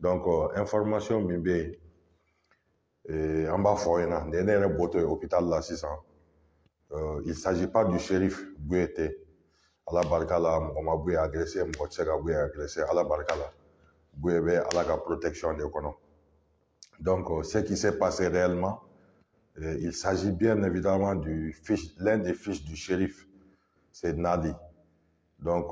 Donc, euh, information min bɛ yen an b'a fɔ aw ɲɛna. Nin ye ne yɛrɛ bɔtɔ ye hôpital la sisan. Euh, il s'agit pas du shérif Guyete ala barika la mɔgɔ ma Guye agressé mɔgɔ tɛ se ka Guye agressé. Ala barika la. Guye bɛ ala ka protection de kɔnɔ. Donc euh, ce qui s'est passé réellement euh, il s'agit bien évidemment du fils l'un des fils du shérif c'est Nali. Donc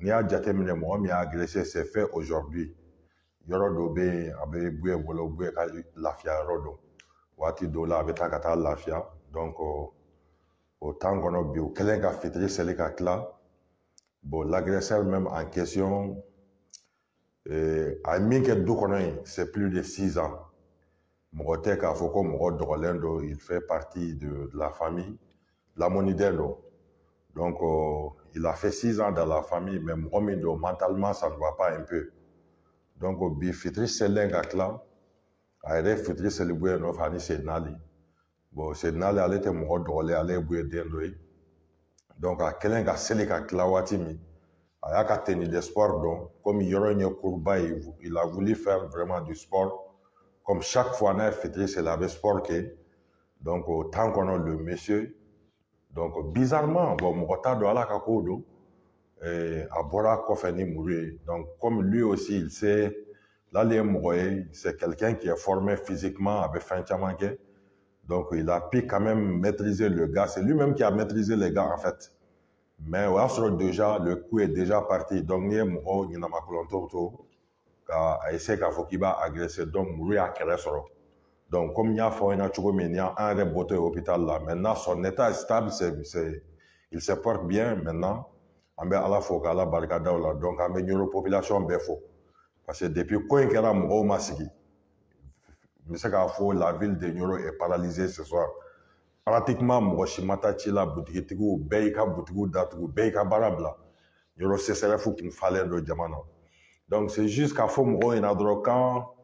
n'i y'a jateminɛ mɔgɔ min y'a agressé c'est fait aujourd'hui yɔrɔ dɔ bɛ yen a bɛ Guye bolo Guye ka lafiya yɔrɔ don waati dɔw la a bɛ taa ka taa lafiya. O temps kɔnɔ bi u kɛlen ka fitiri seli ka tila l'agresseur même en question eh, a ye min kɛ du kɔnɔ yen c'est plus de six ans. Mɔgɔ tɛ k'a fɔ ko mɔgɔ dɔgɔlen don il fait partie de, la famille. Lamɔniden don. Donc il a fait six ans dans la famille mais mɔgɔ min don mentalement ça ne va pas un peu bi fitiri selilen ka tila a yɛrɛ fitiri seli Guye nɔfɛ ani Senali bon Senali ale tɛ mɔgɔ dɔgɔlen ale ye Guye den dɔ ye donc a a ye ye il a voulu faire vraiment du sport. Comme chaque fois n'a ye a sport donc o temps kɔnɔ le monsieur. Donc bizarrement bon mɔgɔ eh, a bɔra donc comme lui aussi il sait l'ale ye c'est quelqu'un qui est formé physiquement a bɛ donc il a pu quand même maîtriser le gars. C'est lui-même qui a maîtrisé les gars en fait. Mais déjà le coup est déjà parti. Donc n'i ye a essayer k'a agresser donc muru y'a kɛrɛ sɔrɔ donc comme n y'a fɔ aw ɲɛna cogo min ni maintenant son état est stable c'est il se porte bien maintenant an bɛ ala fo k'ala barikada o la. Donc an bɛ ɲolo population bɛɛ fo parce que depuis ko in kɛra mɔgɔw ma sigi n bɛ se k'a fɔ la ville de ɲolo est paralysée ce soir pratiquement mɔgɔ si ma taa ci la butigitigiw bɛɛ y'i ka butigiw datugu bɛɛ y'i ka baara bila ɲolo CSRF kun falen e don jama na donc c'est juste k'a fɔ mɔgɔw ɲɛna dɔrɔn quand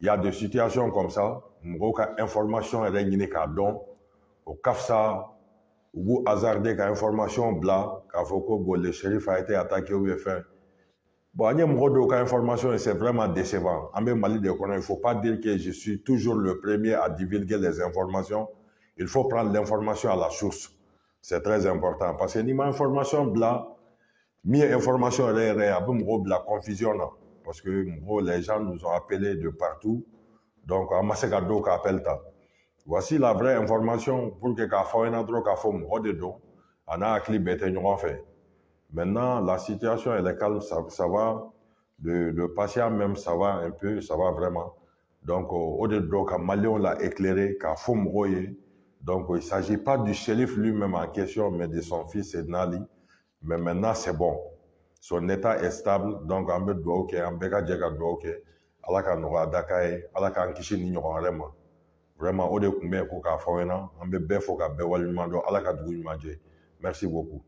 il y a des situations comme ça mɔgɔw ka information yɛrɛ ɲini k'a dɔn o ka fisa u b'u hasarder ka information bila k'a fɔ ko bon le shérif a été attaqué ou bien fɛn bon an ye mɔgɔ dɔw ka information ye c'est vraiment décevant. An bɛ mali de kɔnɔ il faut pas dire que je suis toujours le premier à divulguer les informations. Il faut prendre l'information à la source. C'est très important. Parce que n'i ma information bila min ye information yɛrɛ yɛrɛ ye a bɛ mɔgɔw bila confusion na parce que mɔgɔw les gens nous ont appelés de partout. Donc an ma se ka dɔw ka appel ta voici la vraie information pour que k'a ɲɛna dɔrɔn k'a a maintenant la situation est calme ça, va. Le, patient même ça va un peu ça va vraiment. Donc o de la éclairer k'a donc il s'agit pas du shérif lui-même en question mais de son fils Nali. Mais maintenant c'est bon. Son état est stable. Donc an bɛ dugawu kɛ an bɛɛ ka jɛ ka dugawu kɛ ala ka nɔgɔya da vraiment o de tun bɛ ko k'a fɔ aw ɲɛna an bɛ bɛɛ fo ka bɛɛ waleɲuman dɔn ala ka dugu ɲuman jɛ merci beaucoup